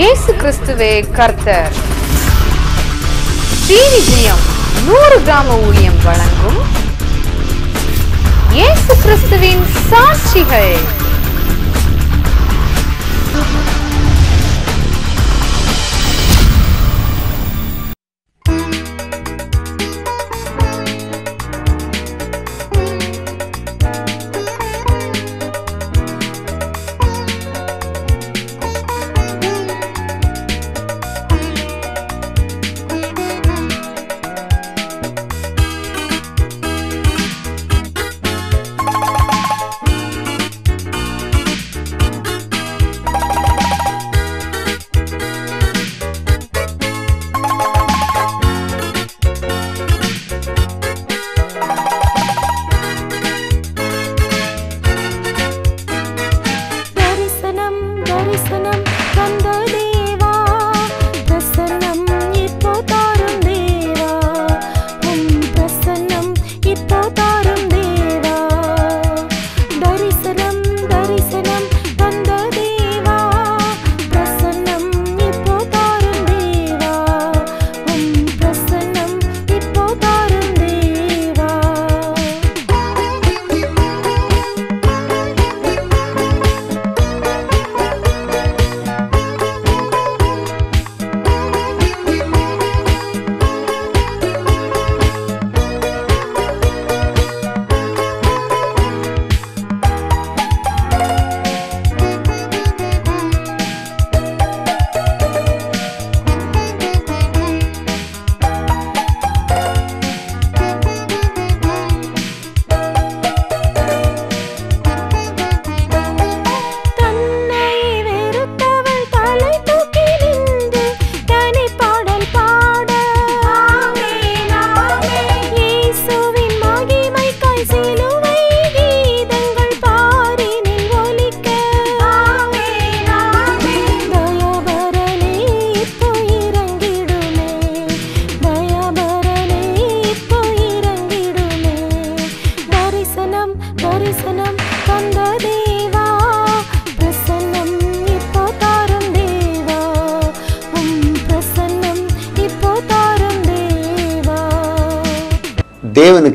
இயேசு கிறிஸ்துவே கர்த்தர். ஸ்ரீ விஜயம் நூறு கிராம ஊழியம் வழங்கும் இயேசு கிறிஸ்துவின் சாட்சிகள்.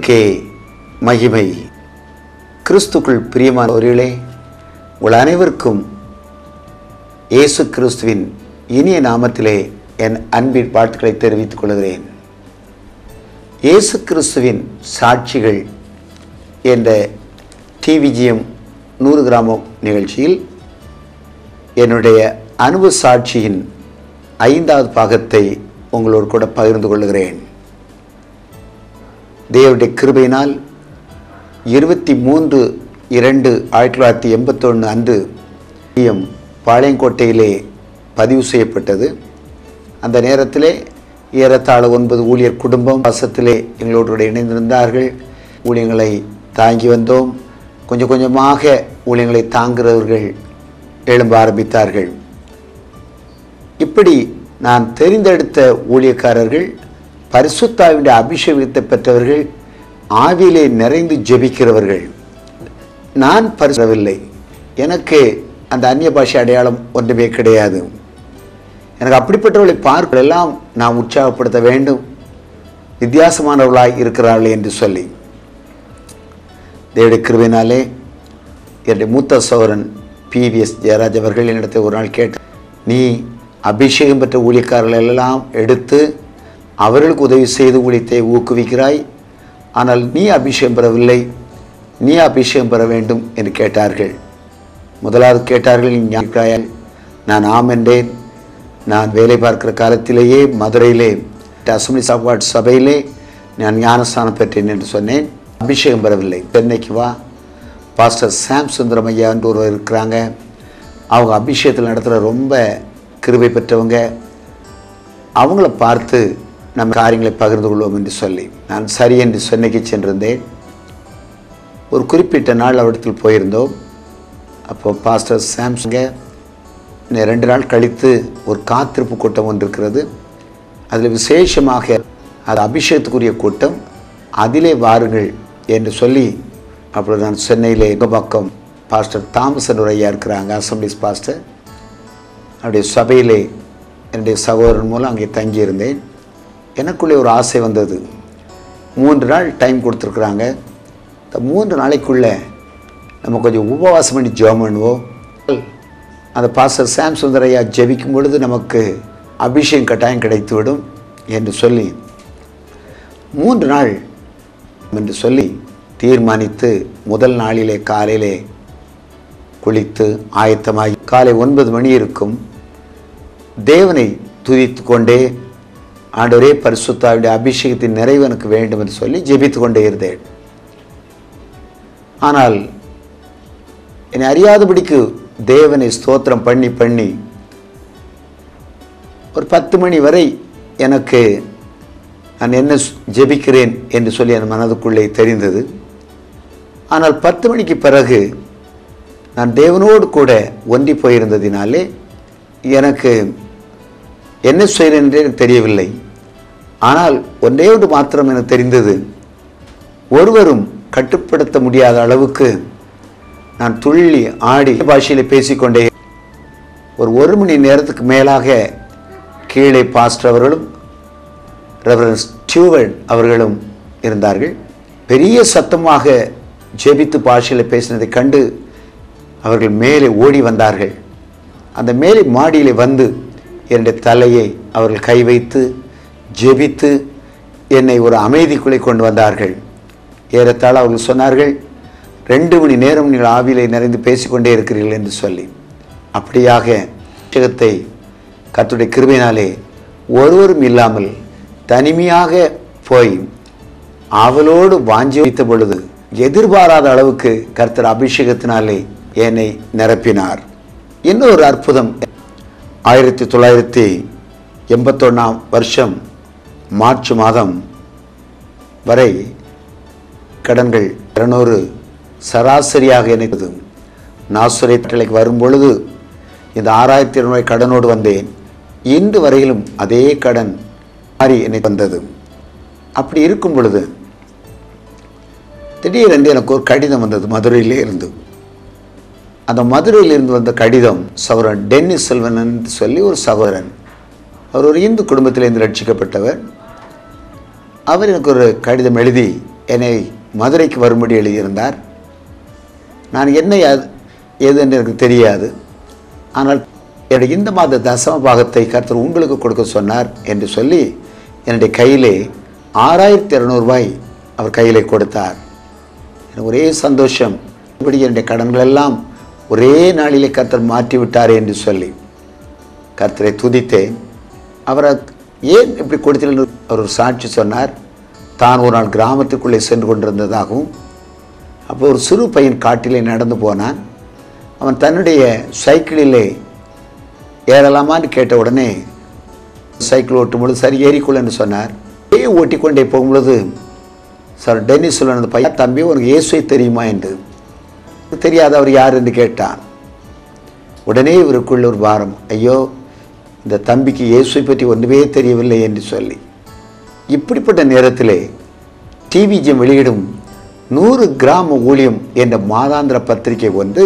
தேவனுக்கே மகிமை. கிறிஸ்துக்குள் பிரியமானவர்களே உங்கள் அனைவருக்கும் இயேசு கிறிஸ்துவின் இனிய நாமத்திலே என் அன்பின் வாழ்த்துக்களை தெரிவித்துக் கொள்கிறேன். இயேசு கிறிஸ்துவின் சாட்சிகள் என்ற டிவிஜிஎம் நூறு கிராமம் நிகழ்ச்சியில் என்னுடைய அனுபவ சாட்சியின் ஐந்தாவது பாகத்தை உங்களோடு கூட பகிர்ந்து கொள்கிறேன். தேவருடைய கிருபையினால் இருபத்தி மூன்று இரண்டு ஆயிரத்தி தொள்ளாயிரத்தி எண்பத்தொன்று அன்று எம் பாளையங்கோட்டையிலே பதிவு செய்யப்பட்டது. அந்த நேரத்திலே ஏறத்தாழ ஒன்பது ஊழியர் குடும்பம் வசத்திலே எங்களோடு இணைந்திருந்தார்கள். ஊழியங்களை தாங்கி வந்தோம். கொஞ்சம் கொஞ்சமாக ஊழியங்களை தாங்குகிறவர்கள் எழும்ப ஆரம்பித்தார்கள். இப்படி நான் தெரிந்தெடுத்த ஊழியக்காரர்கள் பரிசுத்தாவினுடைய அபிஷேகத்தை பெற்றவர்கள் ஆவியிலே நிறைந்து ஜெபிக்கிறவர்கள். நான் பரிசவில்லை எனக்கு அந்த அந்நிய பாஷை அடையாளம் ஒன்றுமே கிடையாது. எனக்கு அப்படிப்பட்டவர்களை பார்க்கலாம் எல்லாம் நாம் உற்சாகப்படுத்த வேண்டும். வித்தியாசமானவர்களாய் இருக்கிறார்கள் என்று சொல்லி. தேவடைய கிருவினாலே என்னுடைய மூத்த சோரன் பிவிஎஸ் ஜெயராஜ் அவர்கள் என்னிடத்தை ஒரு நாள் கேட்ட நீ அபிஷேகம் பெற்ற ஊழியக்காரர்கள் எல்லாம் எடுத்து அவர்களுக்கு உதவி செய்து ஊழியத்தை ஊக்குவிக்கிறாய். ஆனால் நீ அபிஷேகம் பெறவில்லை. நீ அபிஷேகம் பெற வேண்டும் என்று கேட்டார்கள். முதலாவது கேட்டார்கள் "நீ ஞானிக்கிறாயா?" நான் ஆம் என்றேன். நான் வேலை பார்க்கிற காலத்திலேயே மதுரையிலே அசம்பிளி சாப்பாடு சபையிலே நான் ஞானஸ்தானம் பெற்றேன் என்று சொன்னேன். அபிஷேகம் பெறவில்லை. சென்னைக்கு வா. பாஸ்டர் சாம் சுந்தரம் ஐயா என்று ஒருவர் இருக்கிறாங்க. அவங்க அபிஷேகத்தில் நடத்துகிற ரொம்ப கிருபை பெற்றவங்க. அவங்கள பார்த்து நம்ம காரியங்களை பகிர்ந்து கொள்வோம் என்று சொல்லி நான் சரி என்று சென்னைக்கு சென்றிருந்தேன். ஒரு குறிப்பிட்ட நாள் அவரிடத்தில் போயிருந்தோம். அப்போ பாஸ்டர் சாம்சங்க ரெண்டு நாள் கழித்து ஒரு காத்திருப்பு கூட்டம் ஒன்று இருக்கிறது. அதில் விசேஷமாக அது அபிஷேகத்துக்குரிய கூட்டம். அதிலே வாருங்கள் என்று சொல்லி அப்பொழுது நான் சென்னையில் எங்கள் பக்கம் பாஸ்டர் தாமசன் ஒரு இருக்கிறாங்க அசம்பிளிஸ் பாஸ்டர். அவருடைய சபையிலே என்னுடைய சகோதரன் மூலம் அங்கே தங்கியிருந்தேன். எனக்குள்ளே ஒரு ஆசை வந்தது. மூன்று நாள் டைம் கொடுத்துருக்குறாங்க. இந்த மூன்று நாளைக்குள்ளே நம்ம கொஞ்சம் உபவாசம் பண்ணி ஜெபம் பண்ணுவோம். அந்த பாஸ்டர் சாம் சுந்தரையா ஜெபிக்கும் பொழுது நமக்கு அபிஷேகம் கட்டாயம் கிடைத்துவிடும் என்று சொல்லி மூன்று நாள் என்று சொல்லி தீர்மானித்து முதல் நாளிலே காலையிலே குளித்து ஆயத்தமாகி காலை ஒன்பது மணி இருக்கும். தேவனை துதித்து கொண்டே ஆண்டவரே பரிசுத்தாவுடைய அபிஷேகத்தின் நிறைவு எனக்கு வேண்டும் என்று சொல்லி ஜெபித்து கொண்டே இருந்தேன். ஆனால் என்னை அறியாதபடிக்கு தேவனை ஸ்தோத்திரம் பண்ணி பண்ணி ஒரு பத்து மணி வரை எனக்கு நான் என்ன ஜெபிக்கிறேன் என்று சொல்லி என் மனதுக்குள்ளே தெரிந்தது. ஆனால் பத்து மணிக்கு பிறகு நான் தேவனோடு கூட ஒன்றி போயிருந்ததினாலே எனக்கு என்ன செய்கிறேன் என்றே எனக்கு தெரியவில்லை. ஆனால் ஒன்றே ஒன்று மாத்திரம் எனக்கு தெரிந்தது. ஒருவரும் கட்டுப்படுத்த முடியாத அளவுக்கு நான் துள்ளி ஆடி பாஷையில் பேசிக்கொண்டே ஒரு ஒரு மணி நேரத்துக்கு மேலாக கீழே பாஸ்டர் அவர்களும் ரெவரன்ஸ் ஸ்டூவர்ட் அவர்களும் இருந்தார்கள். பெரிய சத்தமாக ஜெபித்து பாஷையில் பேசினதை கண்டு அவர்கள் மேலே ஓடி வந்தார்கள். அந்த மேலே மாடியில் வந்து என்னுடைய தலையை அவர்கள் கை வைத்து ஜெபித்து என்னை ஒரு அமைதிக்குள்ளே கொண்டு வந்தார்கள். ஏறத்தாழ அவர்கள் சொன்னார்கள் ரெண்டு மணி நேரம் நீங்கள் ஆவியிலே நிறைந்து பேசிக்கொண்டே இருக்கிறீர்கள் என்று சொல்லி. அப்படியாக அபிஷேகத்தை கத்துடைய கிருபையினாலே ஒருவரும் இல்லாமல் தனிமையாக போய் அவளோடு வாஞ்சி வைத்த பொழுது எதிர்பாராத அளவுக்கு கர்த்தர் அபிஷேகத்தினாலே என்னை நிரப்பினார். இன்னொரு அற்புதம். ஆயிரத்தி தொள்ளாயிரத்தி எண்பத்தொன்னாம் வருஷம் மார்ச் மாதம் வரை கடன்கள் இருநூறு சராசரியாக எனக்கு நாசுரை கட்டளைக்கு வரும் பொழுது இந்த ஆறாயிரத்தி இருநூறு கடனோடு வந்தேன். இன்று வரையிலும் அதே கடன் மாறி எனக்கு வந்தது. அப்படி இருக்கும் பொழுது திடீரென்று எனக்கு ஒரு கடிதம் வந்தது மதுரையிலே இருந்து. அந்த மதுரையிலிருந்து வந்த கடிதம் சகோதரன் டென்னிஸ் செல்வன் சொல்லி ஒரு சகோதரன். அவர் ஒரு இந்து குடும்பத்திலிருந்து ரட்சிக்கப்பட்டவர். அவர் எனக்கு ஒரு கடிதம் எழுதி என்னை மதுரைக்கு வரும்படி எழுதியிருந்தார். நான் என்ன யாது- ஏது என்று எனக்கு தெரியாது. ஆனால் என்னுடைய இந்த மாத தசம பாகத்தை கர்த்தர் உங்களுக்கு கொடுக்க சொன்னார் என்று சொல்லி என்னுடைய கையிலே ஆறாயிரத்தி இரநூறுபாய் அவர் கையிலே கொடுத்தார். எனக்கு ஒரே சந்தோஷம். இப்படி என்னுடைய கடன்கள் எல்லாம் ஒரே நாளிலே கர்த்தர் மாற்றி விட்டார் என்று சொல்லி கர்த்தரை துதித்தேன். அவரை ஏன் இப்படி கொடுத்தீர்கள்? அவர் ஒரு சாட்சி சொன்னார் தான் ஒரு நாள் கிராமத்துக்குள்ளே சென்று கொண்டிருந்ததாகவும் அப்போ ஒரு சிறு பையன் காட்டிலே நடந்து போனான். அவன் தன்னுடைய சைக்கிளிலே ஏறலாமான்னு கேட்ட உடனே சைக்கிள் ஓட்டும்பொழுது சரி ஏறிக்கொள்ளன்னு சொன்னார். அப்படியே ஓட்டிக்கொண்டே போகும்பொழுது சார் டென்னிஸ் சொல்ல அந்த பையன் தம்பி உனக்கு இயேசுவை தெரியுமா? என்று. தெரியாத அவர் யார்? என்று கேட்டான். உடனே இவருக்குள்ள ஒரு பாரம் ஐயோ இந்த தம்பிக்கு இயேசுவை பற்றி ஒன்றுமே தெரியவில்லை என்று சொல்லி. இப்படிப்பட்ட நேரத்திலே டிவிஜிஎம் வெளியிடும் நூறு கிராம ஊழியம் என்ற மாதாந்திர பத்திரிகை ஒன்று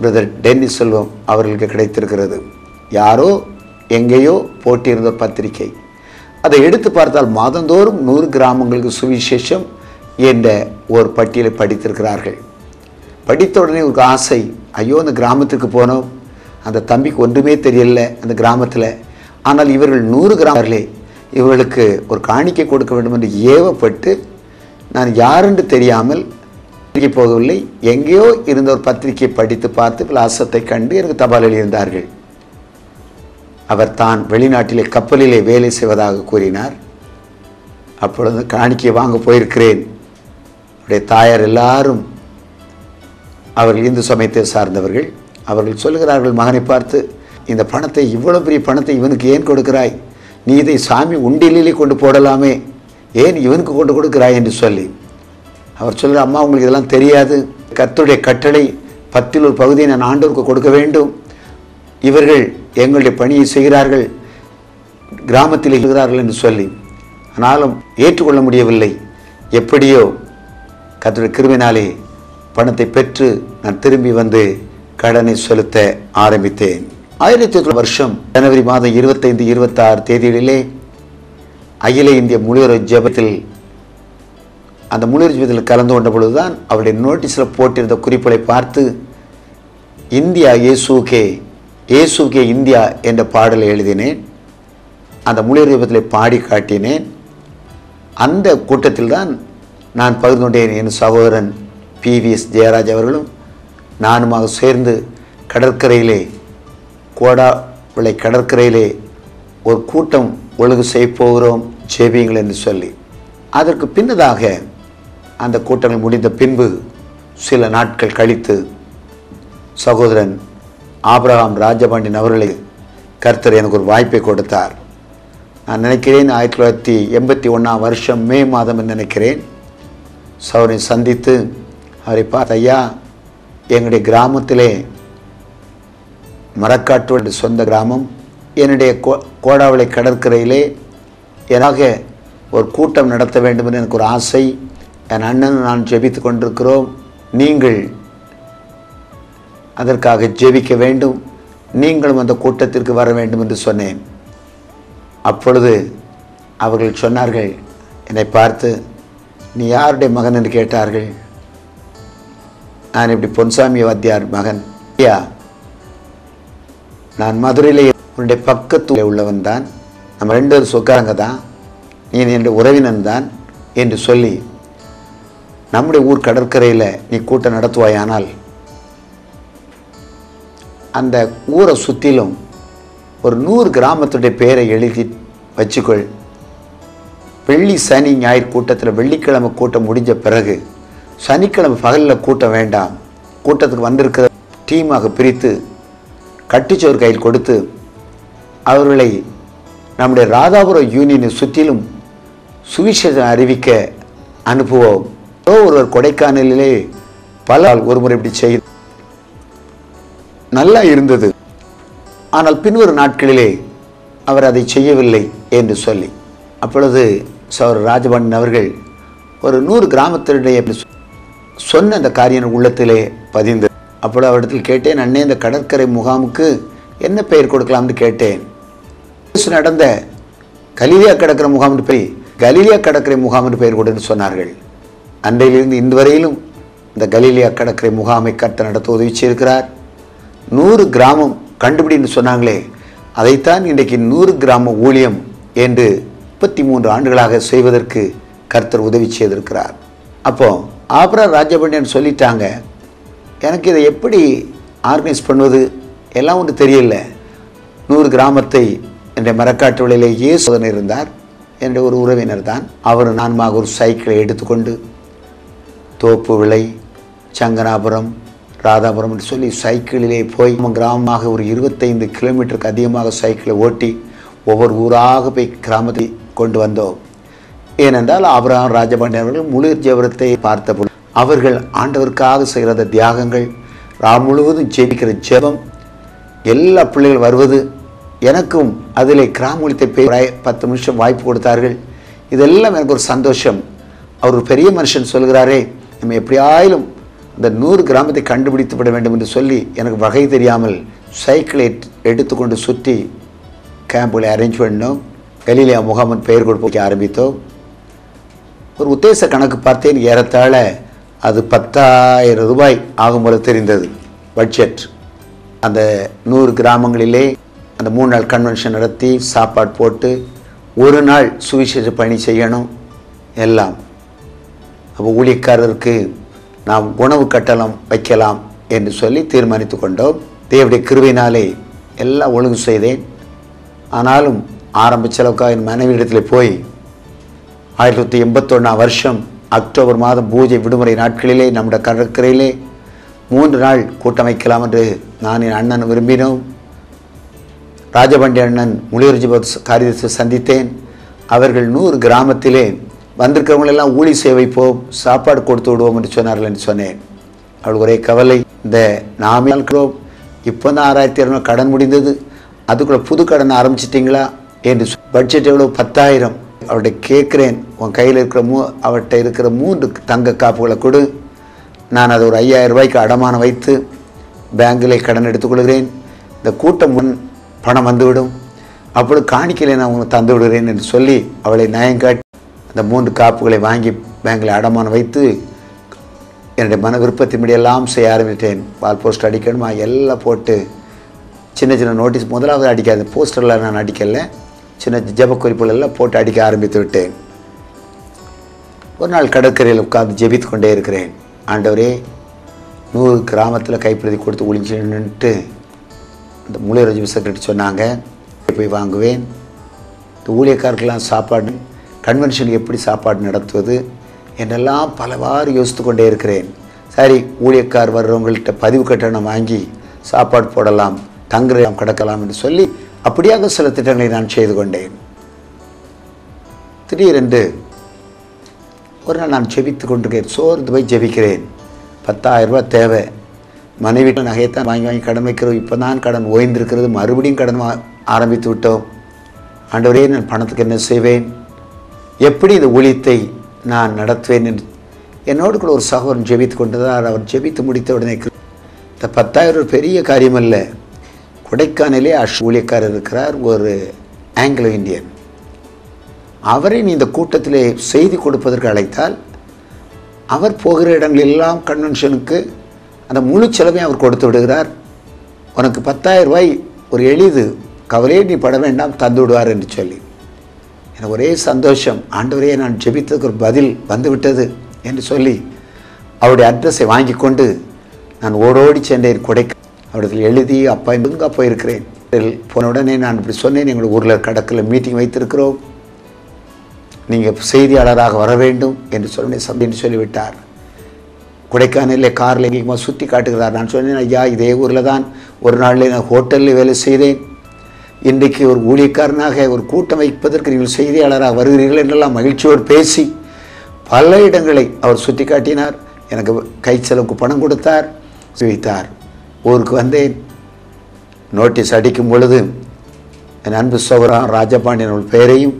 பிரதர் டென்னிஸ் செல்வம் அவர்களுக்கு கிடைத்திருக்கிறது. யாரோ எங்கேயோ போட்டியிருந்த பத்திரிகை. அதை எடுத்து பார்த்தால் மாதந்தோறும் நூறு கிராமங்களுக்கு சுவிசேஷம் என்ற ஒரு பட்டியலை படித்திருக்கிறார்கள். படித்த உடனே ஒரு ஆசை ஐயோ அந்த கிராமத்துக்கு போனோம். அந்த தம்பிக்கு ஒன்றுமே தெரியல அந்த கிராமத்தில். ஆனால் இவர்கள் நூறு கிராமர்களே இவர்களுக்கு ஒரு காணிக்கை கொடுக்க வேண்டும் என்று ஏவப்பட்டு நான் யாரென்று தெரியாமல் பத்திரிகை போகவில்லை. எங்கேயோ இருந்த ஒரு பத்திரிகையை படித்து பார்த்து விலாசத்தை கண்டு எனக்கு தபால் எழுதியிருந்தார்கள் அவர் தான் வெளிநாட்டிலே கப்பலிலே வேலை செய்வதாக கூறினார். அப்பொழுது காணிக்கை வாங்க போயிருக்கிறேன். அவருடைய தாயார் எல்லாரும் அவர்கள் இந்து சமயத்தை சார்ந்தவர்கள். அவர்கள் சொல்லுகிறார்கள் மகனை பார்த்து இந்த பணத்தை இவ்வளோ பெரிய பணத்தை இவனுக்கு ஏன் கொடுக்கிறாய்? நீ இதை சாமி உண்டிலே கொண்டு போடலாமே. ஏன் இவனுக்கு கொண்டு கொடுக்கிறாய்? என்று சொல்லி. அவர் சொல்கிற அம்மா உங்களுக்கு இதெல்லாம் தெரியாது. கத்துடைய கட்டளை பத்தில் ஒரு பகுதியை நான் ஆண்டோருக்கு கொடுக்க வேண்டும். இவர்கள் எங்களுடைய பணியை செய்கிறார்கள். கிராமத்தில் இருக்கிறார்கள் என்று சொல்லி. ஆனாலும் ஏற்றுக்கொள்ள முடியவில்லை. எப்படியோ கத்துடைய கிருவினாலே பணத்தை பெற்று நான் திரும்பி வந்து கடனை செலுத்த ஆரம்பித்தேன். ஆயிரத்தி தொள்ளாயிரம் வருஷம் ஜனவரி மாதம் இருபத்தைந்து இருபத்தாறு தேதிகளிலே அகில இந்திய முழுவதும் ஜெபத்தில் அந்த முழுவதும் ஜெபத்தில் கலந்து கொண்ட பொழுதுதான் அவருடைய நோட்டீஸில் போட்டிருந்த குறிப்புகளை பார்த்து இந்தியா இயேசுக்கே இயேசுக்கே இந்தியா என்ற பாடலை எழுதினேன். அந்த முழுவதும் ஜெபத்தில் பாடி காட்டினேன். அந்த கூட்டத்தில் தான் நான் பகிர்ந்து கொண்டேன் என் சகோதரன் பிவிஎஸ் ஜெயராஜ் அவர்களும். நானுமாக சேர்ந்து கடற்கரையிலே கோடாவிளை கடற்கரையிலே ஒரு கூட்டம் ஒழுங்கு செய்ய போகிறோம் ஜெபியுங்கள் என்று சொல்லி. அதற்கு பின்னதாக அந்த கூட்டங்கள் முடிந்த பின்பு சில நாட்கள் கழித்து சகோதரன் ஆப்ரஹாம் ராஜபாண்டியன் அவர்களை கர்த்தர் எனக்கு ஒரு வாய்ப்பை கொடுத்தார். நான் நினைக்கிறேன் ஆயிரத்தி தொள்ளாயிரத்தி எண்பத்தி ஒன்றாம் வருஷம் மே மாதம் என்று நினைக்கிறேன். சவரை சந்தித்து அவரை பார்த்து ஐயா எங்களுடைய கிராமத்திலே மரக்காட்டு சொந்த கிராமம் என்னுடைய கோ கோடாவளை கடற்கரையிலே எனாக ஒரு கூட்டம் நடத்த வேண்டும் என்று எனக்கு ஒரு ஆசை. என் அண்ணன் நான் ஜெபித்து கொண்டிருக்கிறோம். நீங்கள் அதற்காக ஜெபிக்க வேண்டும். நீங்களும் அந்த கூட்டத்திற்கு வர வேண்டும் என்று சொன்னேன். அப்பொழுது அவர்கள் சொன்னார்கள் என்னை பார்த்து நீ யாருடைய மகன்? என்று கேட்டார்கள். நான் இப்படி பொன்சாமி வாத்தியார் மகன். ஐயா நான் மதுரையிலே உன்னுடைய பக்கத்தில் உள்ளவன் தான். நம்ம ரெண்டு பேரும் சொக்காரங்க தான். நீ என்னுடைய உறவினன் தான் என்று சொல்லி நம்முடைய ஊர் கடற்கரையில் நீ கூட்டம் நடத்துவாயானால் அந்த ஊரை சுற்றிலும் ஒரு நூறு கிராமத்துடைய பேரை எழுதி வச்சுக்கொள். வெள்ளி சனி ஞாயிறு கூட்டத்தில் வெள்ளிக்கிழமை கூட்டம் முடிஞ்ச பிறகு சனிக்கிழமை பகலில் கூட்டம் வேண்டாம். கூட்டத்துக்கு வந்திருக்கிற டீமாக பிரித்து கட்டிச்சோர் கையில் கொடுத்து அவர்களை நம்முடைய ராதாபுரம் யூனியனை சுற்றிலும் சுவிசேஷம் அறிவிக்க அனுப்புவோம். ஏதோ ஒருவர் கொடைக்கானலிலே பல ஆள் ஒருமுறை இப்படி செய்து நல்லா இருந்தது. ஆனால் பின்வரும் நாட்களிலே அவர் அதை செய்யவில்லை என்று சொல்லி அப்பொழுது சௌர் ராஜபண்ணன் அவர்கள் ஒரு நூறு கிராமத்தினுடைய சொன்ன அந்த காரியம் உள்ளத்திலே பதிந்து. அப்பொழுது அவரிடத்தில் கேட்டேன் அண்ணே இந்த கடற்கரை முகாமுக்கு என்ன பெயர் கொடுக்கலாம்னு கேட்டேன். நடந்த கலீலியா கடற்கரை முகாம்னு போய் கலீலியா கடற்கரை முகாம்னு பெயர் கொடுன்னு சொன்னார்கள். அன்றையிலிருந்து இன்று வரையிலும் இந்த கலீலியா கடற்கரை முகாமை கட்ட நடத்த உதவி செய்திருக்கிறார். நூறு கிராமம் கண்டுபிடின்னு சொன்னாங்களே அதைத்தான் இன்றைக்கு நூறு கிராம ஊழியம் என்று முப்பத்தி மூன்று ஆண்டுகளாக செய்வதற்கு கர்த்தர் உதவி செய்திருக்கிறார். அப்போது ஆப்ரா ராஜபண்டியன் சொல்லிட்டாங்க எனக்கு இதை எப்படி ஆர்கனைஸ் பண்ணுவது? எல்லாம் ஒன்று தெரியல. நூறு கிராமத்தை என்ற மரக்காட்டு வழியிலேயே சோதனை இருந்தார். என்ற ஒரு உறவினர் தான். அவர் நான்மாக ஒரு சைக்கிளை எடுத்துக்கொண்டு தோப்பு விலை சங்கனாபுரம் ராதாபுரம் என்று சொல்லி சைக்கிளிலே போய் நம்ம கிராமமாக ஒரு இருபத்தைந்து கிலோமீட்டருக்கு அதிகமாக சைக்கிளை ஓட்டி ஒவ்வொரு ஊராக போய் கிராமத்தை கொண்டு வந்தோம். ஏனென்றால் அவராம் ராஜபாண்டியன் அவர்கள் முழு ஜெபரத்தை பார்த்தபோது அவர்கள் ஆண்டவருக்காக செய்கிற தியாகங்கள் ரா முழுவதும் ஜெபிக்கிற ஜெபம் எல்லா பிள்ளைகள் வருவது எனக்கும் அதிலே கிராமொழித்தை போய் பத்து நிமிஷம் வாய்ப்பு கொடுத்தார்கள். இதெல்லாம் எனக்கு ஒரு சந்தோஷம். அவர் ஒரு பெரிய மனுஷன் சொல்கிறாரே நம்ம எப்படியாயிலும் அந்த நூறு கிராமத்தை கண்டுபிடித்து விட வேண்டும் என்று சொல்லி எனக்கு வகை தெரியாமல் சைக்கிளை எடுத்துக்கொண்டு சுற்றி கேம்புகளை அரேஞ்ச் பண்ணோம் கலீலியா முகாமன் பெயர் கொடுக்க ஆரம்பித்தோம். ஒரு உத்தேச கணக்கு பார்த்தேன் ஏறத்தாழ அது பத்தாயிரம் ரூபாய் ஆகும் போல தெரிந்தது பட்ஜெட் அந்த நூறு கிராமங்களிலே அந்த மூணு நாள் கன்வென்ஷன் நடத்தி சாப்பாடு போட்டு ஒரு நாள் சுவிசேஷ பணி செய்யணும் எல்லாம். அப்போ ஊழியக்காரருக்கு நாம் உணவு கட்டணம் வைக்கலாம் என்று சொல்லி தீர்மானித்து கொண்டோம். தேவடைய கிருவினாலே எல்லாம் ஒழுங்கு செய்தேன். ஆனாலும் ஆரம்ப செலவுக்காக என் மனைவி இடத்துல போய் ஆயிரத்தி தொள்ளாயிரத்தி எண்பத்தொன்னாம் வருஷம் அக்டோபர் மாதம் பூஜை விடுமுறை நாட்களிலே நம்முடைய கடற்கரையிலே மூன்று நாள் கூட்டமைக்கலாம் என்று நான் என் அண்ணன் விரும்பினோம். ராஜபண்டி அண்ணன் முளியர்ஜிபத் காரியத்தை சந்தித்தேன். அவர்கள் நூறு கிராமத்திலே வந்திருக்கிறவங்களெல்லாம் ஊழி சேவை போம் சாப்பாடு கொடுத்து விடுவோம் என்று சொன்னார்கள் என்று சொன்னேன். அவள் ஒரே கவலை இந்த நாமே இருக்கிறோம். இப்போ தான் ஆறாயிரத்தி இரநூறு கடன் முடிந்தது. அதுக்குள்ளே புது கடன் ஆரம்பிச்சிட்டிங்களா? என்று பட்ஜெட் எவ்வளோ பத்தாயிரம். அவர்கிட்ட கேட்குறேன் உன் கையில் இருக்கிற மூ அவர்கிட்ட இருக்கிற மூன்று தங்க காப்புகளை கொடு. நான் அதை ஒரு ஐயாயிரம் ரூபாய்க்கு அடமானம் வைத்து பேங்கிலே கடன் எடுத்துக்கொள்கிறேன். இந்த கூட்டம் முன் பணம் வந்துவிடும். அப்பொழுது காணிக்கலை நான் உங்களுக்கு தந்து விடுகிறேன் என்று சொல்லி அவளை நயங்காட்டி அந்த மூன்று காப்புகளை வாங்கி பேங்கில் அடமானம் வைத்து என்னுடைய மன விருப்பத்தின்படி எல்லாம் செய்ய ஆரம்பித்தேன். வால் போஸ்டர் அடிக்கணுமா? எல்லாம் போட்டு சின்ன சின்ன நோட்டீஸ் முதலாவது அடிக்காது போஸ்டரில் நான் அடிக்கலை. சின்ன ஜெப குறிப்புகளெல்லாம் போட்டு அடிக்க ஆரம்பித்து விட்டேன். ஒரு நாள் கடற்கரையில் உட்கார்ந்து ஜெபித்து கொண்டே இருக்கிறேன். ஆண்டவரே நூறு கிராமத்தில் கைப்பிரதி கொடுத்து ஒளிஞ்சுன்னுட்டு இந்த மூலியர் செக்ரட்டரி சொன்னாங்க போய் வாங்குவேன். இந்த ஊழியக்காருக்கெல்லாம் சாப்பாடு கன்வென்ஷனுக்கு எப்படி சாப்பாடு நடத்துவது என்றெல்லாம் பலவாறு யோசித்து கொண்டே இருக்கிறேன். சரி ஊழியக்கார் வர்றவங்கள்ட்ட பதிவு கட்டணம் வாங்கி சாப்பாடு போடலாம் தங்குறலாம் கிடக்கலாம் என்று சொல்லி அப்படியாக சில திட்டங்களை நான் செய்து கொண்டேன். திடீரென்று ஒரு நாள் நான் ஜெபித்து கொண்டிருக்கிறேன் சோர்ந்து போய் ஜெபிக்கிறேன். பத்தாயிரம் ரூபாய் தேவை. மனைவி நகையைத்தான் வாங்கி வாங்கி கடன் வைக்கிறோம். இப்போ தான் கடன் ஓய்ந்திருக்கிறது. மறுபடியும் கடன் ஆரம்பித்து விட்டோம். ஆண்டவரே நான் பணத்துக்கு என்ன செய்வேன்? எப்படி இந்த ஊழியத்தை நான் நடத்துவேன் என்று என்னோடு கூட ஒரு சகோதரன் ஜெபித்து கொண்டதால் அவர் ஜெபித்து முடித்த உடனே இந்த பத்தாயிரம் ஒரு பெரிய காரியம் அல்ல கொடைக்கானலே அஷ் ஊழியக்காரர் இருக்கிறார் ஒரு ஆங்கிலோ இந்தியன். அவரை நீ இந்த கூட்டத்திலே செய்தி கொடுப்பதற்கு அழைத்தால் அவர் போகிற இடங்களெல்லாம் கன்வென்ஷனுக்கு அந்த முழு செலவையும் அவர் கொடுத்து விடுகிறார். உனக்கு பத்தாயிரம் ரூபாய் ஒரு எளிது கவலையே நீ பட வேண்டாம் தந்து விடுவார் என்று சொல்லி. எனக்கு ஒரே சந்தோஷம் ஆண்டவரையே நான் ஜெபித்ததுக்கு ஒரு பதில் வந்துவிட்டது என்று சொல்லி அவருடைய அட்ரஸை வாங்கி கொண்டு நான் ஓடோடி சென்றேன் கொடைக்க அவரிடத்தில் எழுதி அப்பா எங்க போயிருக்கிறேன் போன உடனே நான் இப்படி சொன்னேன் எங்கள் ஊரில் கடக்கில் மீட்டிங் வைத்திருக்கிறோம். நீங்கள் செய்தியாளராக வர வேண்டும் என்று சொன்னேன். சந்தின்னு சொல்லிவிட்டார். கொடைக்கானலில் காரில் எங்கேயுமா சுற்றி காட்டுகிறார். நான் சொன்னேன் ஐயா இதே ஊரில் தான் ஒரு நாளில் நான் ஹோட்டலில் வேலை செய்தேன். இன்றைக்கு ஒரு ஊழியக்காரனாக ஒரு கூட்டம் வைப்பதற்கு நீங்கள் செய்தியாளராக வருகிறீர்கள் என்றெல்லாம் மகிழ்ச்சியோடு பேசி பல இடங்களை அவர் சுட்டி காட்டினார் எனக்கு கை செலவுக்கு பணம் கொடுத்தார். வைத்தார் ஊருக்கு வந்தேன். நோட்டீஸ் அடிக்கும் பொழுது என் அன்பு சௌரா ராஜபாண்டியன் பெயரையும்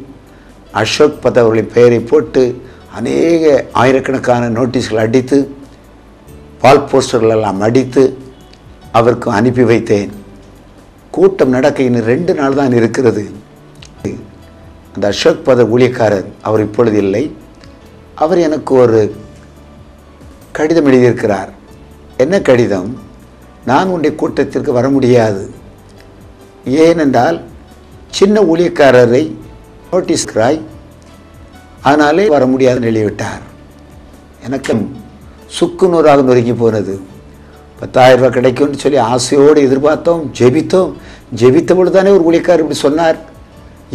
அசோக் பத் அவர்களின் பெயரை போட்டு அநேக ஆயிரக்கணக்கான நோட்டீஸ்கள் அடித்து பால் போஸ்டர்கள் எல்லாம் அடித்து அவருக்கு அனுப்பி வைத்தேன். கூட்டம் நடக்க இன்னும் ரெண்டு நாள் தான் இருக்கிறது. அந்த அசோக் பத ஊழியக்காரர் அவர் இப்பொழுது இல்லை. அவர் எனக்கு ஒரு கடிதம் எழுதியிருக்கிறார். என்ன கடிதம்? நான் உன்னுடைய கூட்டத்திற்கு வர முடியாது. ஏனென்றால் சின்ன ஊழியக்காரரை நோட்டீஸ்கிறாய் ஆனாலே வர முடியாதுன்னு எழுதிவிட்டார். எனக்கு நூறாக நொறுங்கி போனது. பத்தாயிரம் ரூபாய் கிடைக்கும்னு சொல்லி ஆசையோடு எதிர்பார்த்தோம் ஜெபித்தோம். ஜெபித்த பொழுது தானே ஒரு ஊழியக்காரர் இப்படி சொன்னார்.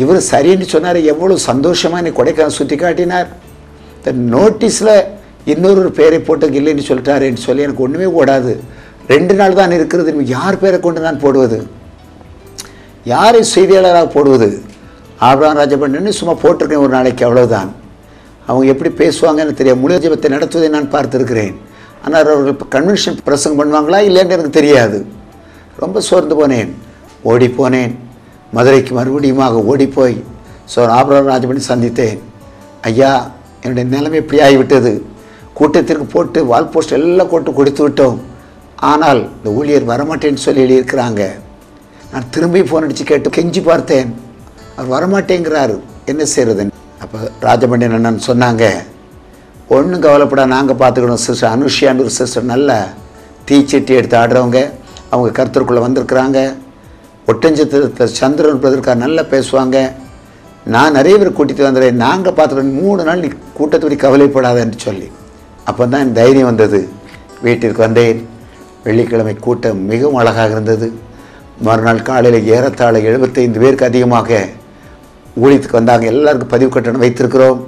இவர் சரின்னு சொன்னார் எவ்வளோ சந்தோஷமாக நீ கொடைக்கானல் சுற்றி காட்டினார். இந்த நோட்டீஸில் இன்னொரு பேரை போட்டது இல்லைன்னு சொல்லிட்டாருன்னு சொல்லி எனக்கு ஒன்றுமே ஓடாது. ரெண்டு நாள் தான் இருக்கிறது யார் பேரை கொண்டு நான் போடுவது? யாரை செய்தியாளராக போடுவது? ஆப்ராம் ராஜபண்டன் சும்மா போட்டிருக்கேன் ஒரு நாளைக்கு அவ்வளோதான் அவங்க எப்படி பேசுவாங்கன்னு தெரியாது. முழு ஜபத்தை நடத்துவதை நான் பார்த்துருக்கிறேன். ஆனால் அவர்கள் கன்வென்ஷன் பிரசங்கம் பண்ணுவாங்களா இல்லைன்னு எனக்கு தெரியாது. ரொம்ப சோர்ந்து போனேன். ஓடி போனேன். மதுரைக்கு மறுபடியுமாக ஓடிப்போய் ஸோ ஆபரம் ராஜபண்ணி சந்தித்தேன். ஐயா என்னுடைய நிலைமை இப்படி ஆகிவிட்டது. கூட்டத்திற்கு போட்டு வால் போஸ்ட் எல்லாம் போட்டு கொடுத்து விட்டோம். ஆனால் இந்த ஊழியர் வரமாட்டேன்னு சொல்லி எழுதியிருக்கிறாங்க. நான் திரும்பி ஃபோன் அடித்து கேட்டு கெஞ்சி பார்த்தேன். அவர் வரமாட்டேங்கிறாரு. என்ன செய்கிறது அப்போ ராஜபண்டி அண்ணன் சொன்னாங்க ஒன்றும் கவலைப்பட நாங்கள் பார்த்துக்கணும் சிஸ்டர். அனுஷியான்னு ஒரு சிஸ்டர் நல்ல தீச்சட்டி எடுத்து ஆடுறவங்க. அவங்க கருத்தருக்குள்ளே வந்திருக்கிறாங்க. ஒட்டஞ்சத்திரத்தில் சந்திரன் பிரதற்காக நல்லா பேசுவாங்க. நான் நிறைய பேர் கூட்டிகிட்டு வந்துடுறேன் நாங்கள் பார்த்துக்கணும் மூணு நாள் நீ கூட்டத்தை பற்றி கவலைப்படாதன்னு சொல்லி. அப்போ தான் என் தைரியம் வந்தது. வீட்டிற்கு வந்தேன். வெள்ளிக்கிழமை கூட்டம் மிகவும் அழகாக இருந்தது. மறுநாள் காலையில் ஏறத்தாழ எழுபத்தைந்து பேருக்கு அதிகமாக ஊழியத்துக்கு வந்தாங்க. எல்லாருக்கும் பதிவு கட்டணம் வைத்திருக்கிறோம்.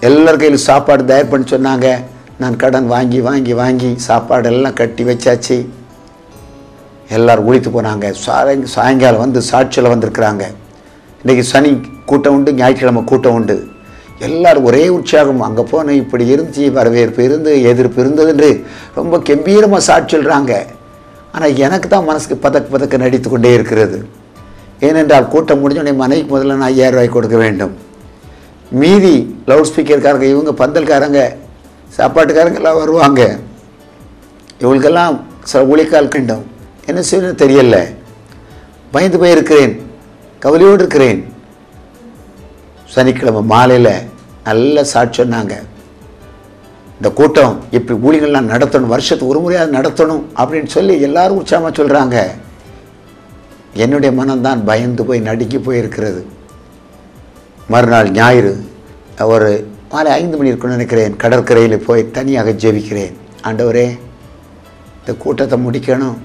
எல்லார் கையிலும் சாப்பாடு தயார் பண்ணி சொன்னாங்க. நான் கடன் வாங்கி வாங்கி வாங்கி சாப்பாடு எல்லாம் கட்டி வச்சாச்சு. எல்லோரும் ஒழித்து போனாங்க. சாயங்க சாயங்காலம் வந்து சாட்சியில் வந்திருக்கிறாங்க. இன்றைக்கி சனி கூட்டம் உண்டு ஞாயிற்றுக்கிழமை கூட்டம் உண்டு. எல்லாரும் ஒரே உற்சாகம். அங்கே போன இப்படி இருந்துச்சு வரவேற்பு இருந்து எதிர்ப்பு இருந்தது என்று ரொம்ப கம்பீரமாக சாட்சி சொல்கிறாங்க ஆனால் எனக்கு தான் மனசுக்கு பதக்கு பதக்க நடித்து கொண்டே இருக்கிறது. ஏனென்றால் கூட்டம் முடிஞ்சோடனே மனைவிக்கு முதல்ல நான் ஐயாயிரம் ரூபாய் கொடுக்க வேண்டும். மீதி லவுட் ஸ்பீக்கர்காரங்க இவங்க பந்தல்காரங்க சாப்பாட்டுக்காரங்க எல்லாம் வருவாங்க. இவங்களுக்கெல்லாம் சில ஒளிக்கால் கண்டம். என்ன செய்யணும் தெரியல. பயந்து போயிருக்கிறேன். கவலையோடு இருக்கிறேன். சனிக்கிழமை மாலையில் நல்ல சாட்சி சொன்னாங்க. இந்த கூட்டம் இப்படி ஊழியர்கள்லாம் நடத்தணும் வருஷத்துக்கு ஒரு முறையாவது நடத்தணும் அப்படின்னு சொல்லி எல்லாரும் உற்சாகமாக சொல்கிறாங்க என்னுடைய மனம்தான் பயந்து போய் நடுக்கி போயிருக்கிறது. மறுநாள் ஞாயிறு ஒரு மாலை ஐந்து மணி இருக்குன்னு நினைக்கிறேன். கடற்கரையில் போய் தனியாக ஜெபிக்கிறேன். ஆண்டவரே இந்த கூட்டத்தை முடிக்கணும்.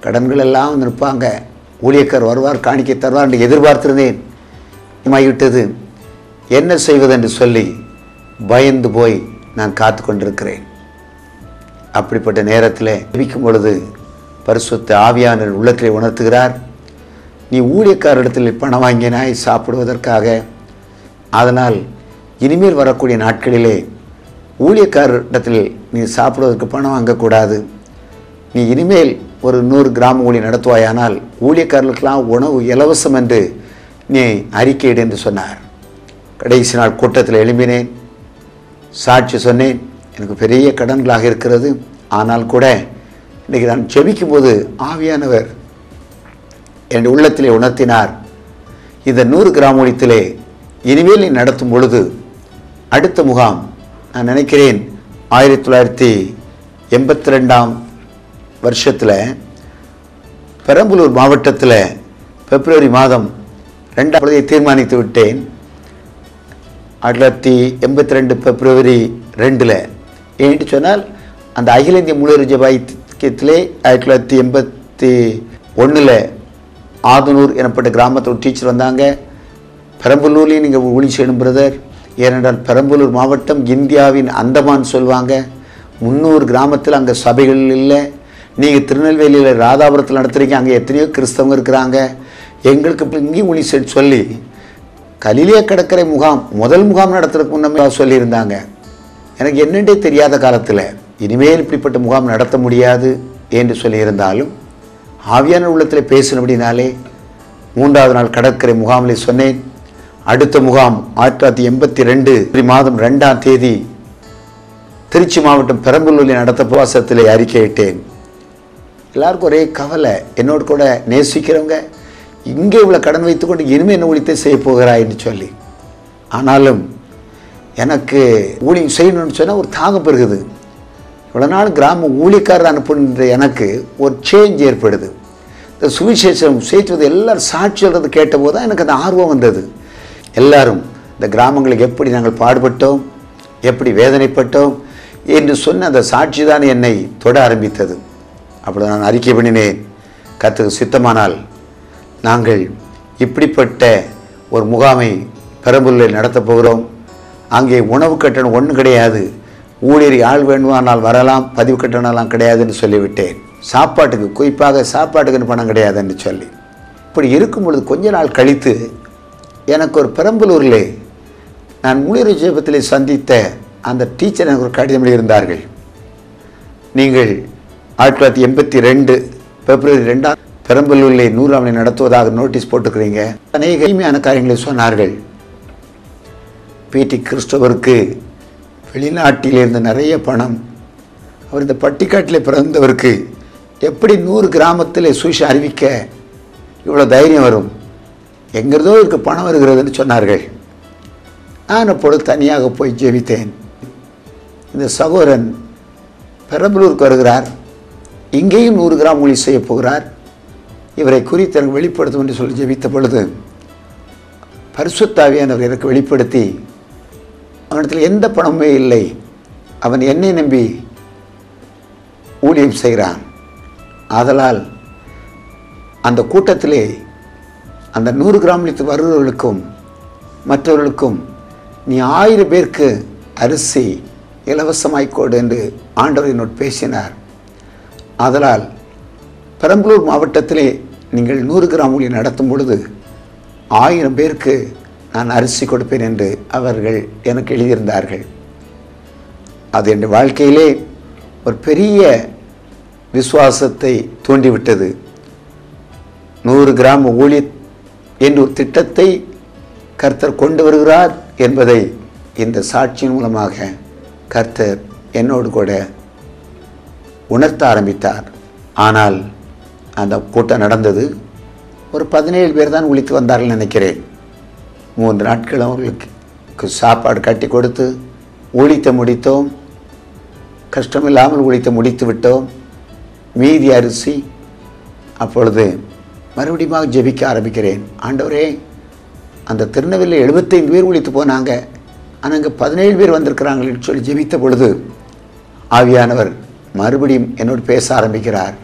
கடன்கள் எல்லாம் வந்து நிற்பாங்க. ஊழியக்கார் வருவார் காணிக்கை தருவார் என்று எதிர்பார்த்திருந்தேன். ஆகிவிட்டது என்ன செய்வதென்று சொல்லி பயந்து போய் நான் காத்து கொண்டிருக்கிறேன். அப்படிப்பட்ட நேரத்தில் ஜபிக்கும் பொழுது பரிசுத்த ஆவியானர் உள்ளத்திலே உணர்த்துகிறார். நீ ஊழியக்காரிடத்தில் பணம் வாங்கினாய் சாப்பிடுவதற்காக. அதனால் இனிமேல் வரக்கூடிய நாட்களிலே ஊழியக்காரிடத்தில் நீ சாப்பிடுவதற்கு பணம் வாங்கக்கூடாது. நீ இனிமேல் ஒரு நூறு கிராம ஊழி நடத்துவாயானால் ஊழியக்காரர்களுக்கெல்லாம் உணவு இலவசம் என்று நீ அறிக்கையிடு என்று சொன்னார். கடைசி நாள் கூட்டத்தில் எழும்பினேன். சாட்சி சொன்னேன் எனக்கு பெரிய கடன்களாக இருக்கிறது. ஆனால் கூட இன்றைக்கி நான் ஜெபிக்கும் போது ஆவியானவர் என் உள்ளத்திலே உணர்த்தினார். இந்த நூறு கிராமத்திலே ஒழித்திலே இனிமேல் நீ நடத்தும் பொழுது அடுத்த முகாம் நான் நினைக்கிறேன் ஆயிரத்தி தொள்ளாயிரத்தி எண்பத்தி ரெண்டாம் வருஷத்தில் பெரம்பலூர் மாவட்டத்தில் பிப்ரவரி மாதம் ரெண்டாம் தீர்மானித்து விட்டேன். ஆயிரத்தி தொள்ளாயிரத்தி எண்பத்தி ரெண்டு பிப்ரவரி ரெண்டில். ஏன்ட்டு சொன்னால் அந்த அகில இந்திய முழு ஜபாயத்திலே ஆயிரத்தி தொள்ளாயிரத்தி எண்பத்தி ஒன்றில் ஆதனூர் எனப்பட்ட கிராமத்தில் ஒரு டீச்சர் வந்தாங்க. பெரம்பலூர்லேயும் நீங்கள் ஒளி செய்யணும் பிரதர் ஏனென்றால் பெரம்பலூர் மாவட்டம் இந்தியாவின் அந்தமான் சொல்லுவாங்க முந்நூறு கிராமத்தில் அங்கே சபைகள் இல்லை. நீங்கள் திருநெல்வேலியில் ராதாபுரத்தில் நடத்துகிறீங்க அங்கே எத்தனையோ கிறிஸ்தவங்க இருக்கிறாங்க. எங்களுக்கு இப்போ இங்கேயும் ஒளி செய்ய சொல்லி கலிலிய கடற்கரை முகாம் முதல் முகாம் நடத்துறதுக்கு முன்னமே சொல்லியிருந்தாங்க. எனக்கு என்னென்றே தெரியாத காலத்தில் இனிமேல் இப்படிப்பட்ட முகாம் நடத்த முடியாது என்று சொல்லியிருந்தாலும் ஆவியான உள்ளத்தில் பேசினபடினாலே மூன்றாவது நாள் கடற்கரை முகாமில் சொன்னேன். அடுத்த முகாம் ஆயிரத்தி தொள்ளாயிரத்தி எண்பத்தி ரெண்டு மாதம் ரெண்டாம் தேதி திருச்சி மாவட்டம் பெரம்பலூரில் நடத்த பிரவாசத்தில் அறிக்கையிட்டேன். எல்லாருக்கும் ஒரே கவலை என்னோடு கூட நேசிக்கிறவங்க இங்கே இவ்வளோ கடன் வைத்துக்கொண்டு இனிமேல் என்ன ஊழியத்தை செய்ய போகிறாய்ன்னு சொல்லி. ஆனாலும் எனக்கு ஊழியம் செய்யணும்னு சொன்னால் ஒரு தாகம் பெருகுது. இவ்வளோ நாள் கிராம ஊழியக்காரர் அனுப்புன்ற எனக்கு ஒரு சேஞ்ச் ஏற்படுது. இந்த சுவிசேஷம் சேர்த்துவது எல்லாரும் சாட்சி சொல்கிறது கேட்டபோது தான் எனக்கு அந்த ஆர்வம் வந்தது. எல்லாரும் இந்த கிராமங்களுக்கு எப்படி நாங்கள் பாடுபட்டோம் எப்படி வேதனைப்பட்டோம் என்று சொன்ன அந்த சாட்சி தான் என்னை தொட ஆரம்பித்தது. அப்படி நான் அறிக்கை பண்ணினேன் கற்றுக்கு சித்தமானால் நாங்கள் இப்படிப்பட்ட ஒரு முகாமை பெரம்பலூரில் நடத்தப் போகிறோம். அங்கே உணவு கட்டணம் ஒன்றும் கிடையாது. ஊழியர் ஆள் வேணுமானால் வரலாம் பதிவு கட்டணம்லாம் கிடையாதுன்னு சொல்லிவிட்டேன். சாப்பாட்டுக்கு குறிப்பாக சாப்பாட்டுக்குன்னு பணம் கிடையாதுன்னு சொல்லி. இப்படி இருக்கும் பொழுது கொஞ்ச நாள் கழித்து எனக்கு ஒரு பெரம்பலூரில் நான் ஊழியர் ஜெபத்தில் சந்தித்த அந்த டீச்சர் எனக்கு ஒரு கடிதம் எழுதியிருந்தார்கள் நீங்கள் ஆயிரத்தி தொள்ளாயிரத்தி எண்பத்தி ரெண்டு பிப்ரவரி ரெண்டாம் பெரம்பலூரில் நூறாமனை நடத்துவதாக நோட்டீஸ் போட்டுக்கிறீங்க. அநேக எளிமையான காரியங்களை சொன்னார்கள். பிடி கிறிஸ்டவருக்கு வெளிநாட்டில் இருந்த நிறைய பணம். அவர் இந்த பட்டிக்காட்டில் பிறந்தவருக்கு எப்படி நூறு கிராமத்தில் சுவிஷ அறிவிக்க இவ்வளோ தைரியம் வரும்? எங்கிறதோ இருக்கு பணம் வருகிறதுன்னு சொன்னார்கள். நான் அப்பொழுது தனியாக போய் ஜெபித்தேன். இந்த சகோதரன் பெரம்பலூருக்கு வருகிறார். இங்கேயும் நூறு கிராம் மொழி செய்ய போகிறார். இவரை குறித்து எனக்கு வெளிப்படுத்தும் என்று சொல்லி ஜெபித்த பொழுது பரிசுத்தாவியானவர் எனக்கு வெளிப்படுத்தி அவனிடத்தில் எந்த பணமுமே இல்லை. அவன் என்னை நம்பி ஊழியம் செய்கிறான். ஆதலால் அந்த கூட்டத்திலே அந்த நூறு கிராமத்து வருபவர்களுக்கும் மற்றவர்களுக்கும் நீ ஆயிரம் பேருக்கு அரிசி இலவசமாய் கொடு என்று ஆண்டவர் என்னோடு பேசினார். ஆதலால் பெரம்பலூர் மாவட்டத்திலே நீங்கள் நூறு கிராம் ஊழியம் நடத்தும் பொழுது ஆயிரம் பேருக்கு நான் அரிசி கொடுப்பேன் என்று அவர்கள் எனக்கு எழுதியிருந்தார்கள். அது என் வாழ்க்கையிலே ஒரு பெரிய விசுவாசத்தை தூண்டிவிட்டது. நூறு கிராம ஊழிய என்ற ஒரு திட்டத்தை கர்த்தர் கொண்டு வருகிறார் என்பதை இந்த சாட்சியின் மூலமாக கர்த்தர் என்னோடு கூட உணர்த்த ஆரம்பித்தார். ஆனால் அந்த கூட்டம் நடந்தது. ஒரு பதினேழு பேர் தான் உழித்து வந்தார்கள் நினைக்கிறேன். மூன்று நாட்கள் அவர்களுக்கு சாப்பாடு கட்டி கொடுத்து ஒழித்து முடித்தோம். கஷ்டமில்லாமல் ஒழித்து முடித்து விட்டோம். மீதி அரிசி அப்பொழுது மறுபடியும் ஜெபிக்க ஆரம்பிக்கிறேன். ஆண்டவரே அந்த திருநெல்வேலியில் எழுபத்தைந்து பேர் உழைத்து போனாங்க. ஆனால் அங்கே பதினேழு பேர் வந்திருக்கிறாங்களேன்னு சொல்லி ஜெபித்த பொழுது ஆவியானவர் மறுபடியும் என்னோடு பேச ஆரம்பிக்கிறார்.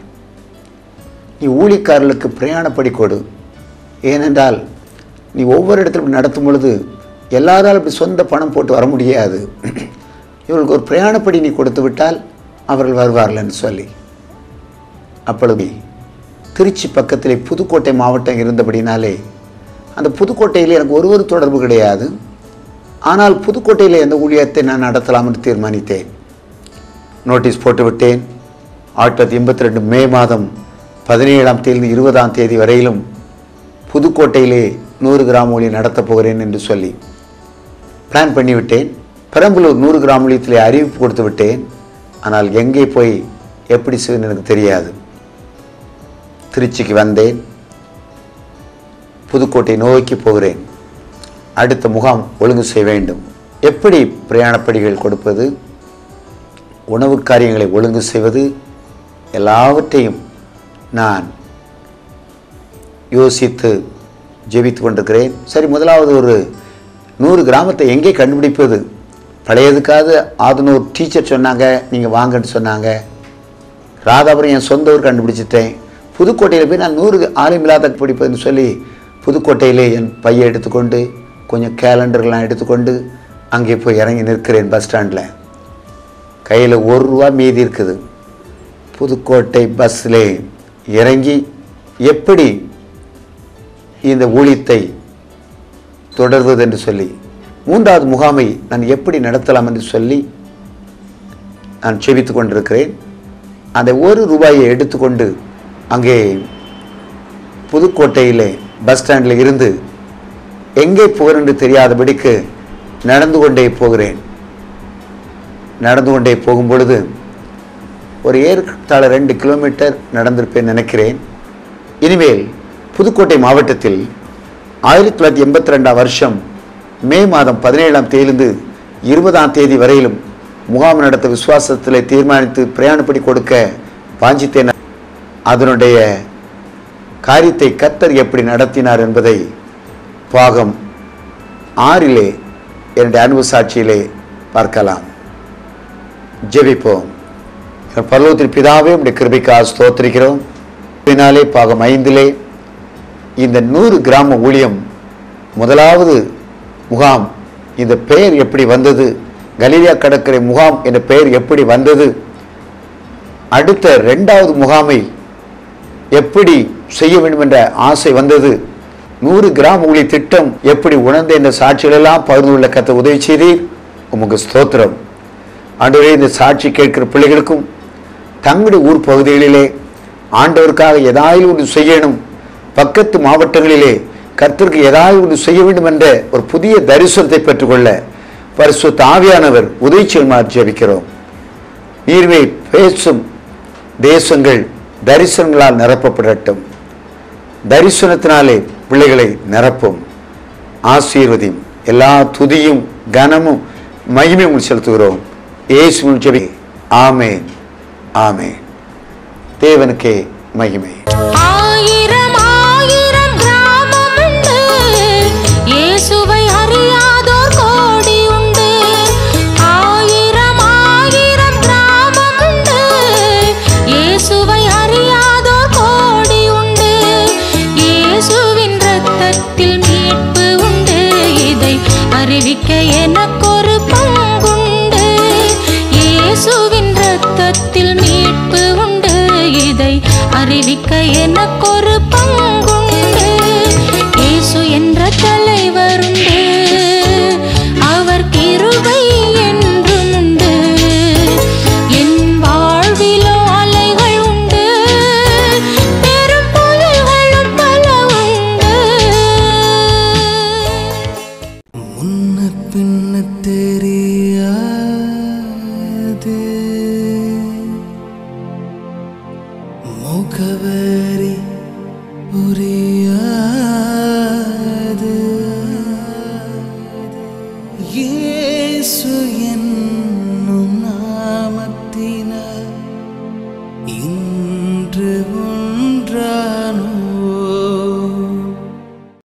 நீ ஊழிக்காரர்களுக்கு பிரயாணப்படி கொடு. ஏனென்றால் நீ ஒவ்வொரு இடத்துல நடத்தும் பொழுது எல்லாரால் இப்படி சொந்த பணம் போட்டு வர முடியாது. இவர்களுக்கு ஒரு பிரயாணப்படி நீ கொடுத்து விட்டால் அவர்கள் வருவார்கள் என்று சொல்லி. அப்பொழுது திருச்சி பக்கத்திலே புதுக்கோட்டை மாவட்டம் இருந்தபடினாலே அந்த புதுக்கோட்டையில் எனக்கு ஒரு ஒரு தொடர்பு கிடையாது. ஆனால் புதுக்கோட்டையில் அந்த ஊழியத்தை நான் நடத்தலாம் என்று தீர்மானித்தேன். நோட்டீஸ் போட்டுவிட்டேன். ஆயிரத்தி தொள்ளாயிரத்தி எண்பத்தி ரெண்டு மே மாதம் பதினேழாம் தேதி இருபதாம் தேதி வரையிலும் புதுக்கோட்டையிலே நூறு கிராம் ஒளி நடத்தப் போகிறேன் என்று சொல்லி பிளான் பண்ணிவிட்டேன். பெரம்பலூர் நூறு கிராம் ஒளியத்திலே அறிவிப்பு கொடுத்து விட்டேன். ஆனால் எங்கே போய் எப்படி செய்வேன்னு எனக்கு தெரியாது. திருச்சிக்கு வந்தேன். புதுக்கோட்டை நோக்கி போகிறேன். அடுத்த முகாம் ஒழுங்கு செய்ய வேண்டும். எப்படி பிரயாணப்படிகள் கொடுப்பது? உணவு காரியங்களை ஒழுங்கு செய்வது? எல்லாவற்றையும் நான் யோசித்து ஜெபித்து கொண்டிருக்கிறேன். சரி முதலாவது ஒரு நூறு கிராமத்தை எங்கே கண்டுபிடிப்பது? பழையதுக்காவது ஆதனூர் டீச்சர் சொன்னாங்க நீங்கள் வாங்கன்னு சொன்னாங்க. ராதாபுரம் என் சொந்த ஊர் கண்டுபிடிச்சிட்டேன். புதுக்கோட்டையில் போய் நான் நூறு ஆலயமில்லாத பிடிப்பதுன்னு சொல்லி புதுக்கோட்டையிலே என் பையை எடுத்துக்கொண்டு கொஞ்சம் கேலண்டர்லாம் எடுத்துக்கொண்டு அங்கே போய் இறங்கி நிற்கிறேன் பஸ் ஸ்டாண்டில். கையில் ஒரு ரூபா மீதி இருக்குது. புதுக்கோட்டை பஸ்ஸில் இறங்கி எப்படி இந்த ஊழியத்தை தொடர்வது என்று சொல்லி மூன்றாவது முகாமை நான் எப்படி நடத்தலாம் என்று சொல்லி நான் செபித்து கொண்டிருக்கிறேன். அந்த ஒரு ரூபாயை எடுத்துக்கொண்டு அங்கே புதுக்கோட்டையிலே பஸ் ஸ்டாண்டில் இருந்து எங்கே போகிறேன் தெரியாதபடிக்கு நடந்து கொண்டே போகிறேன். நடந்து கொண்டே போகும் பொழுது ஒரு ஏற்கால ரெண்டு கிலோமீட்டர் நடந்திருப்பேன் நினைக்கிறேன். இனிமேல் புதுக்கோட்டை மாவட்டத்தில் ஆயிரத்தி தொள்ளாயிரத்தி எண்பத்தி ரெண்டாம் வருஷம் மே மாதம் பதினேழாம் தேதியிலிருந்து இருபதாம் தேதி வரையிலும் முகாம் நடத்த விசுவாசத்தில் தீர்மானித்து பிரயாணப்படி கொடுக்க வாஞ்சித்தேன். அதனுடைய காரியத்தை கத்தர் எப்படி நடத்தினார் என்பதை பாகம் ஆறிலே என்னுடைய அன்பு சாட்சியிலே பார்க்கலாம். ஜெபிப்போம். பர்வத்தின் பிதாவே உடைய கிருபைக்கா ஸ்தோத்திரிக்கிறோம். பின்னாலே பாகம் ஐந்திலே இந்த நூறு கிராம ஊழியம் முதலாவது முகாம் இந்த பெயர் எப்படி வந்தது? கலீலியா கடற்கரை முகாம் என்ற பெயர் எப்படி வந்தது? அடுத்த ரெண்டாவது முகாமை எப்படி செய்ய வேண்டும் என்ற ஆசை வந்தது? நூறு கிராம ஊழிய திட்டம் எப்படி உணர்ந்த இந்த சாட்சிகளெல்லாம் பகிர்ந்துள்ள கத்த உதவி செய்தீர்? உமக்கு ஸ்தோத்திரம். ஆண்டவரே இந்த சாட்சி கேட்கிற பிள்ளைகளுக்கும் தங்களுடைய ஊர் பகுதிகளிலே ஆண்டவருக்காக ஏதாவது ஒன்று செய்யணும் பக்கத்து மாவட்டங்களிலே கர்த்தருக்கு ஏதாவது ஒன்று செய்ய வேண்டும் என்ற ஒரு புதிய தரிசனத்தை பெற்றுக்கொள்ள பரிசு தாவியானவர் உதவி செய்யுமாறு ஜெபிக்கிறோம். நீர்வே பேசும் தேசங்கள் தரிசனங்களால் நிரப்பப்படட்டும். தரிசனத்தினாலே பிள்ளைகளை நிரப்பும். ஆசீர்வதியும். எல்லா துதியும் கனமும் மகிமையும் செலுத்துகிறோம். ஏசு ஜபி. ஆமேன். ஆமே தேவனுக்கே மகிமை. ஆயிரம் ஆயிரம் கிராமம் இயேசுவை அறியாதோர் கோடி உண்டு. ஆயிரம் ஆயிரம் கிராமம் உண்டு. இயேசுவை அறியாதோர் கோடி உண்டு. இயேசுவின் இரத்தத்தில் மீட்பு உண்டு. இதை அறிவிக்க எனக்கொரு பங்குண்டு. இயேசுவின் தத்துவத்தில் மீட்பு உண்டு. இதை அறிவிக்க எனக்கொரு பங்கு.